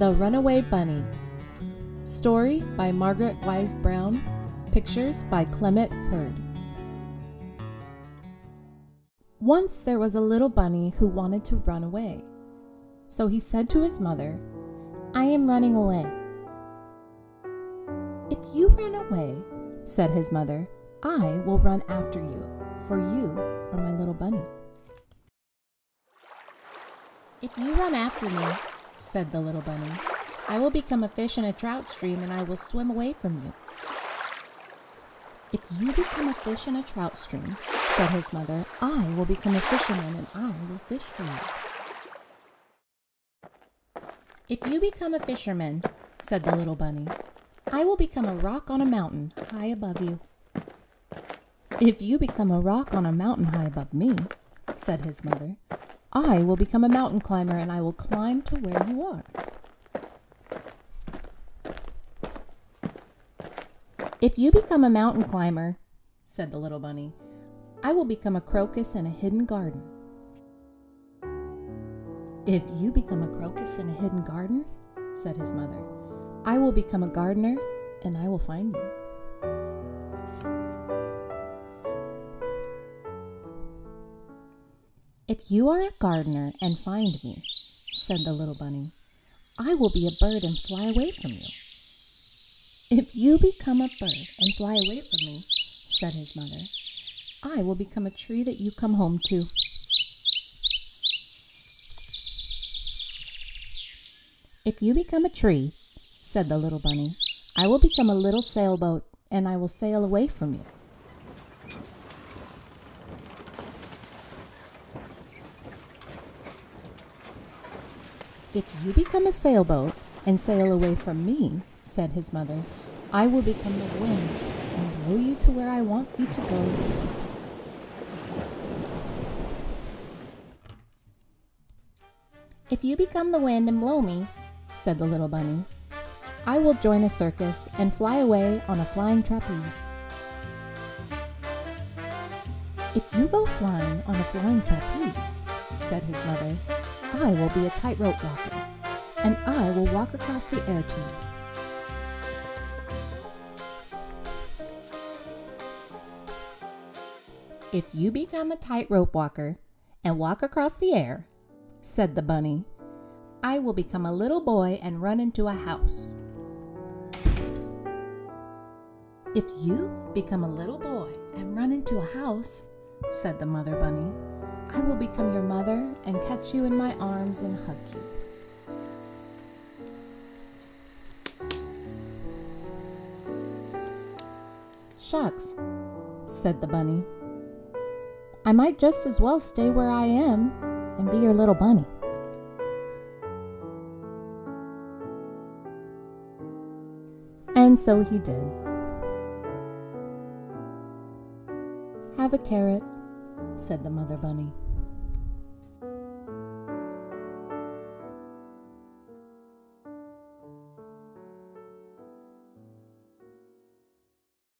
The Runaway Bunny. Story by Margaret Wise Brown. Pictures by Clement Hurd. Once there was a little bunny who wanted to run away. So he said to his mother, I am running away. If you run away, said his mother, I will run after you, for you are my little bunny. If you run after me, said the little bunny, I will become a fish in a trout stream and I will swim away from you. If you become a fish in a trout stream, said his mother, I will become a fisherman and I will fish for you. If you become a fisherman, said the little bunny, I will become a rock on a mountain high above you. If you become a rock on a mountain high above me, said his mother, I will become a mountain climber and I will climb to where you are. If you become a mountain climber, said the little bunny, I will become a crocus in a hidden garden. If you become a crocus in a hidden garden, said his mother, I will become a gardener and I will find you. If you are a gardener and find me, said the little bunny, I will be a bird and fly away from you. If you become a bird and fly away from me, said his mother, I will become a tree that you come home to. If you become a tree, said the little bunny, I will become a little sailboat and I will sail away from you. If you become a sailboat and sail away from me, said his mother, I will become the wind and blow you to where I want you to go. If you become the wind and blow me, said the little bunny, I will join a circus and fly away on a flying trapeze. If you go flying on a flying trapeze, said his mother, I will be a tightrope walker, and I will walk across the air to you. If you become a tightrope walker and walk across the air, said the bunny, I will become a little boy and run into a house. If you become a little boy and run into a house, said the mother bunny, I will become your mother and catch you in my arms and hug you. Shucks, said the bunny. I might just as well stay where I am and be your little bunny. And so he did. Have a carrot, said the mother bunny.